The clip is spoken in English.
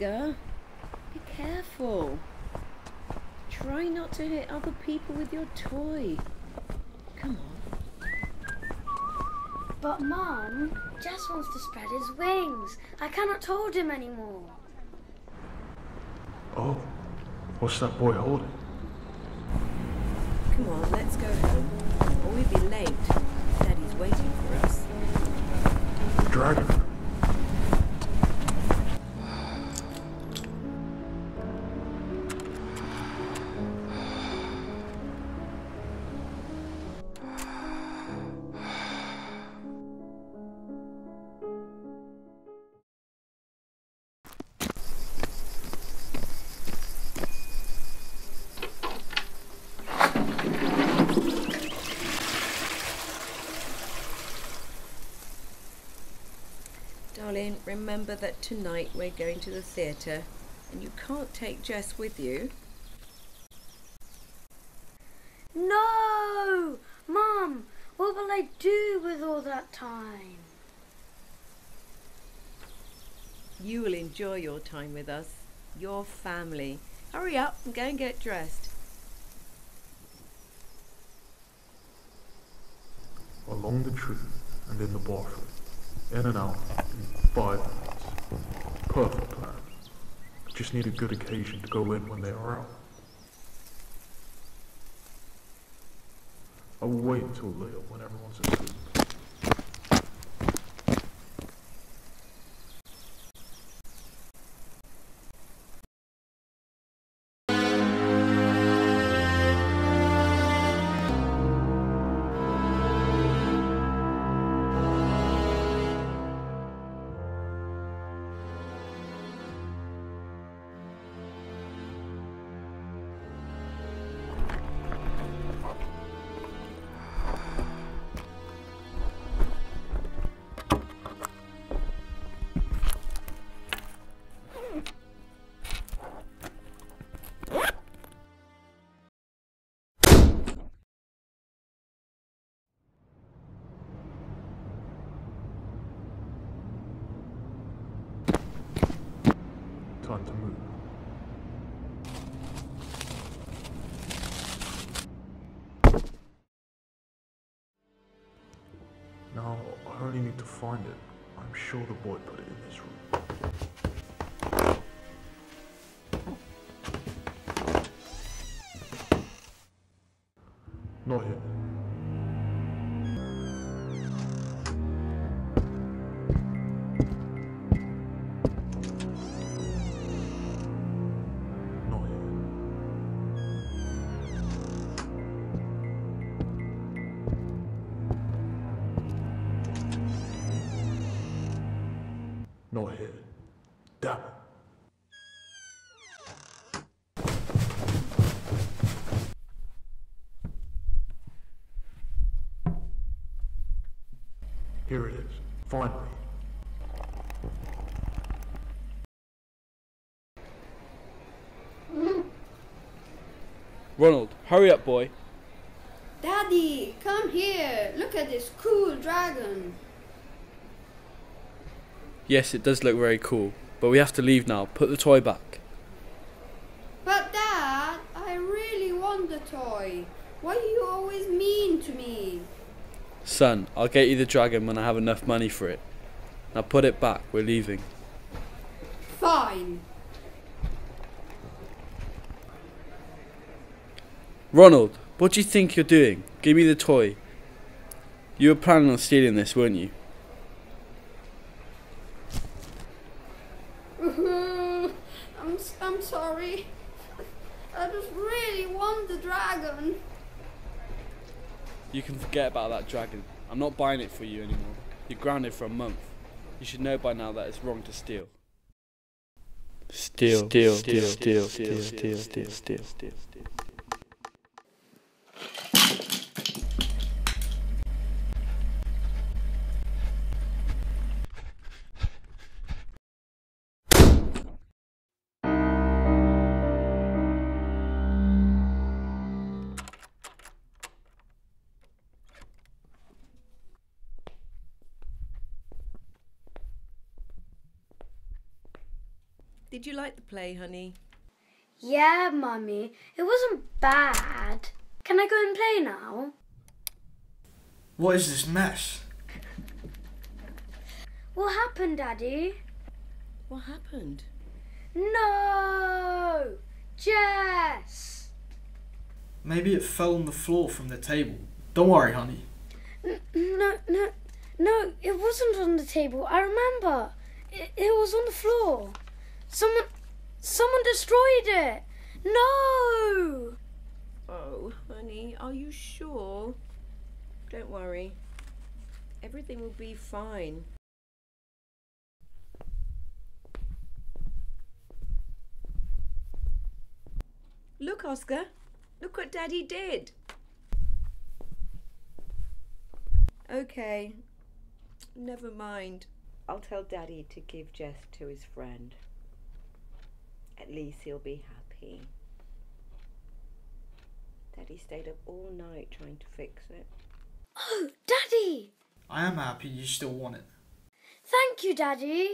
Oscar. Be careful. Try not to hit other people with your toy. Come on. But Mum, just wants to spread his wings. I cannot hold him anymore. Oh, what's that boy holding? Come on, let's go home, or we'll be late. Daddy's waiting for us. Dragon. Remember that tonight we're going to the theatre and you can't take Jess with you. No! Mum, what will I do with all that time? You will enjoy your time with us, your family. Hurry up and go and get dressed. Along the tree and in the bathroom. In and out minutes. Perfect plan. Just need a good occasion to go in when they are out. I will wait until later when everyone's asleep. Find it. I'm sure the boy put it in this room. Not here. Not here. Damn it. Here it is. Finally. Ronald, hurry up, boy. Daddy, come here. Look at this cool dragon. Yes, it does look very cool, but we have to leave now. Put the toy back. But Dad, I really want the toy. Why are you always mean to me? Son, I'll get you the dragon when I have enough money for it. Now put it back, we're leaving. Fine. Ronald, what do you think you're doing? Give me the toy. You were planning on stealing this, weren't you? I'm, s- I'm sorry. I just really want the dragon. You can forget about that dragon. I'm not buying it for you anymore. You're grounded for a month. You should know by now that it's wrong to steal. Steal, steal, steal, steal, steal, steal, steal, steal, steal. Did you like the play, honey? Yeah, Mummy, it wasn't bad. Can I go and play now? What is this mess? What happened, Daddy? What happened? No! Jess! Maybe it fell on the floor from the table. Don't worry, honey. N- no, no, no, it wasn't on the table. I remember. It, it was on the floor. Someone, someone destroyed it. No! Oh, honey, are you sure? Don't worry. Everything will be fine. Look, Oscar. Look what Daddy did. Okay. Never mind. I'll tell Daddy to give Jess to his friend. At least he'll be happy. Daddy stayed up all night trying to fix it. Oh, Daddy! I am happy you still want it. Thank you, Daddy.